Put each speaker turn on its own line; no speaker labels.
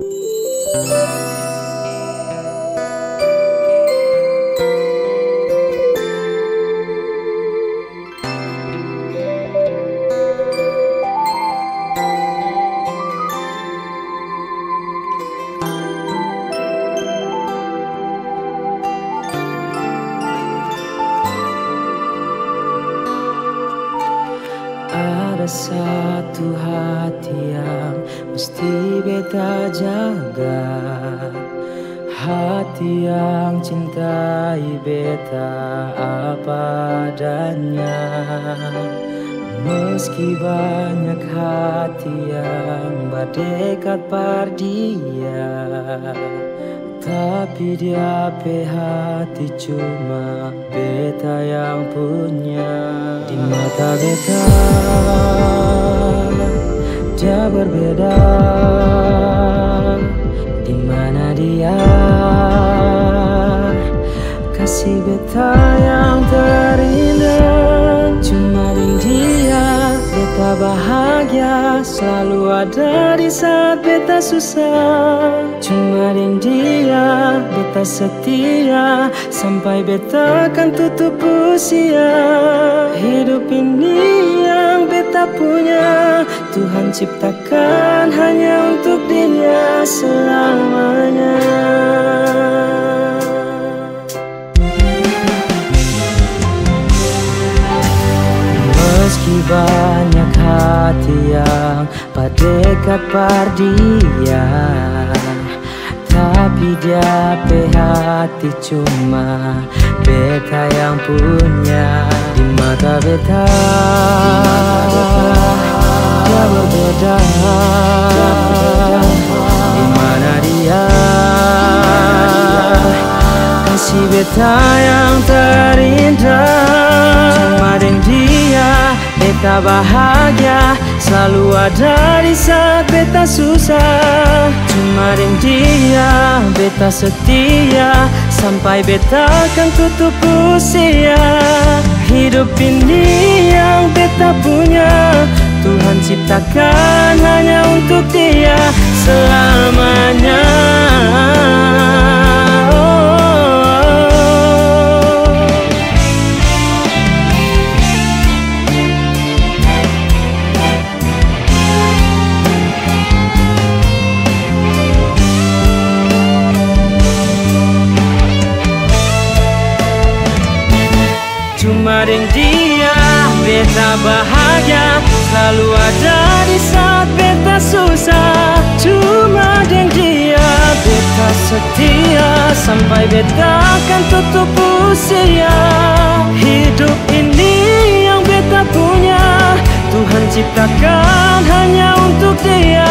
Ada satu hati yang mesti beta jaga. Hati yang cintai beta apa adanya. Meski banyak hati yang berdekat par dia Tapi dia hati cuma beta yang punya. Di mata beta dia berbeda. Di mana dia? Kasih beta yang terindah. Cuma dengan dia beta bahagia Selalu ada. di beta susah. Cuma dengan dia beta setia. Sampai beta akan tutup usia. Hidup ini yang beta punya. Tuhan ciptakan hanya untuk dia selamanya. Meski banyak hati yang berdekat par dia. Tapi dia hati cuma beta yang punya Di mata beta. Dia berbeda Di mana dia? Kasih beta yang terindah Cuma dengan dia Beta bahagia Selalu ada di saat beta susah. Cuma dengan dia Beta setia. Sampai beta akan tutup usia. Hidup ini yang beta punya Tuhan ciptakan hanya untuk dia. Selamanya Sering dia beta bahagia. Selalu ada di saat beta susah. Cuma deng dia beta setia. Sampai beta akan tutup usia. Hidup ini yang beta punya. Tuhan ciptakan hanya untuk dia.